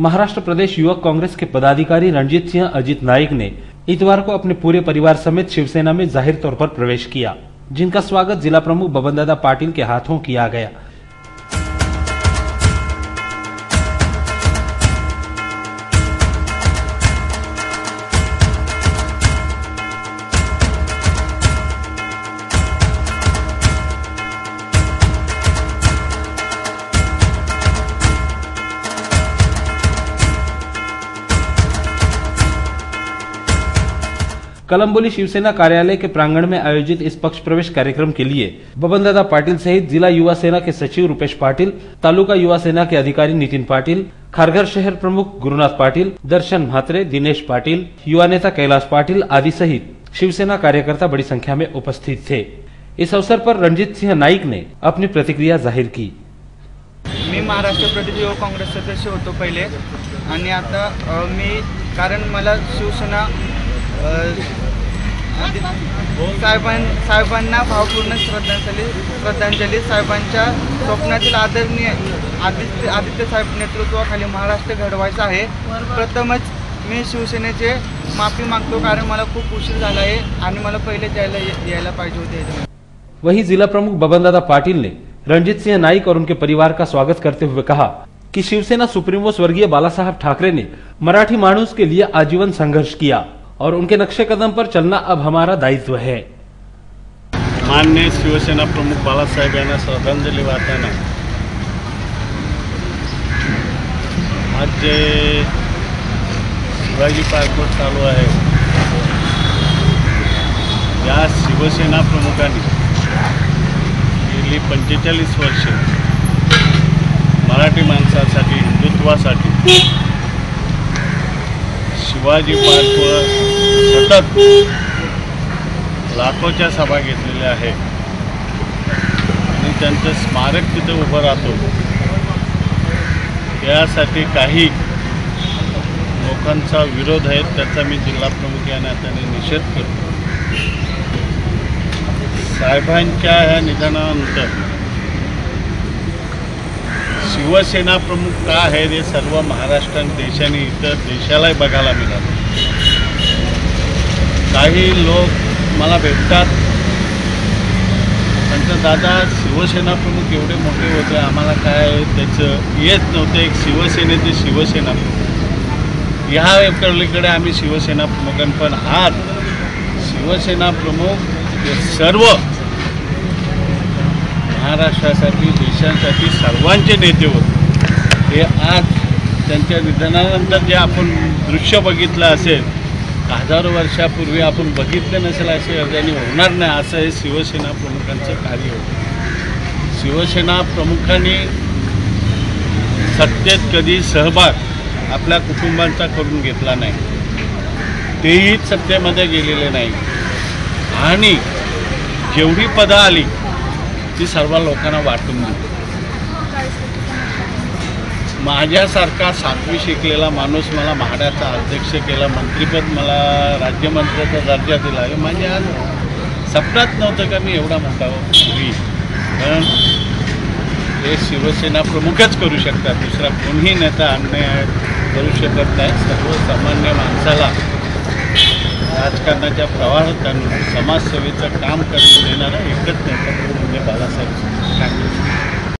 महाराष्ट्र प्रदेश युवक कांग्रेस के पदाधिकारी रणजीत सिंह, अजीत नाइक ने इतवार को अपने पूरे परिवार समेत शिवसेना में ज़ाहिर तौर पर प्रवेश किया, जिनका स्वागत जिला प्रमुख बबन दादा पाटिल के हाथों किया गया। कलम्बोली शिवसेना कार्यालय के प्रांगण में आयोजित इस पक्ष प्रवेश कार्यक्रम के लिए बबन दादा पाटिल सहित जिला युवा सेना के सचिव रुपेश पाटिल तालुका युवा सेना के अधिकारी नितिन पाटिल खारघर शहर प्रमुख गुरुनाथ पाटिल दर्शन म्हात्रे दिनेश पाटिल युवा नेता कैलाश पाटिल आदि सहित शिवसेना कार्यकर्ता बड़ी संख्या में उपस्थित थे। इस अवसर पर रणजीत सिंह नाईक ने अपनी प्रतिक्रिया जाहिर की। मी महाराष्ट्र प्रदेश युवक काँग्रेस सदस्य होतो पहिले. आणि आता मी कारण मला शिवसेना साहेबां साहेबांना भावपूर्ण श्रद्धांजली श्रद्धांजली. साहेबांच्या स्वप्नातील आदरणीय आदित्य आदित्य साहेब नेतृत्वाखाली महाराष्ट्र घडवायचा आहे. प्रथमच मी शिवसेनेचे माफी मागतो कारण मला खूप उशीर झाला आहे आणि मला पहिले जायला यायला पाहिजे होते. याच्यामध्ये. वहीं जिला प्रमुख बबन दादा पाटिल ने रणजीत सिंह नाइक और उनके परिवार का स्वागत करते हुए कहा कि शिवसेना सुप्रीमो स्वर्गीय बाला साहब ठाकरे ने मराठी माणूस के लिए आजीवन संघर्ष किया। और उनके नक्शे कदम पर चलना अब हमारा दायित्व है। माननीय शिवसेना प्रमुख बाळासाहेब यांना श्रद्धांजली वाहताना आज जे शिवाजी पार्कवर चालू आहे या शिवसेना प्रमुखांनी गेली पंचेचाळीस वर्ष मराठी माणसासाठी हिंदुत्वासाठी शिवाजी पार्कवर सतत लाखोच्या सभा घेतलेल्या आहेत. आणि त्यांचं स्मारक तिथं उभं राहतो. त्यासाठी काही लोकांचा विरोध आहे त्याचा मी जिल्हाप्रमुख या नात्याने निषेध करतो. साहेबांच्या ह्या निधनानंतर शिवसेना प्रमुख का आहेत हे सर्व महाराष्ट्र देशाने इतर देशालाही बघायला मिळालं. काही लोक मला भेटतात. त्यांचं दादा शिवसेना प्रमुख एवढे मोठे होते आम्हाला काय त्याचं येत नव्हते. एक शिवसेनेचे शिवसेना प्रमुख. ह्या पलीकडे आम्ही शिवसेना प्रमुखां पण आज शिवसेना प्रमुख हे सर्व महाराष्ट्रासाठी देशांसाठी सर्वांचे नेते होते. हे आज त्यांच्या निधनानंतर जे आपण दृश्य बघितलं असेल हजारो वर्षापूर्वी आपण बघितलं नसेल असे अर्जाने होणार नाही. असं हे शिवसेना प्रमुखांचं कार्य होतं. शिवसेना प्रमुखांनी सत्तेत कधी सहभाग आपल्या कुटुंबांचा करून घेतला नाही. तेही सत्तेमध्ये गेलेले नाही. आणि जेवढी पदं आली ती सर्व लोकांना वाटून दिली. माझ्यासारखा सातवी शिकलेला माणूस मला म्हाडाचा अध्यक्ष केला मंत्रिपद मला राज्यमंत्र्याचा दर्जा दिला. हे माझ्या आज सपनात नव्हतं का मी एवढा मोठा होईल कारण हे शिवसेना प्रमुखच करू शकतात. दुसरा कोणीही नेता अन्याय करू शकत नाही. सर्वसामान्य माणसाला राजकारणाच्या प्रवाहात आणून समाजसेवेचं काम करून देणारा एकच नेता तो म्हणजे बाळासाहेब ठाकरे.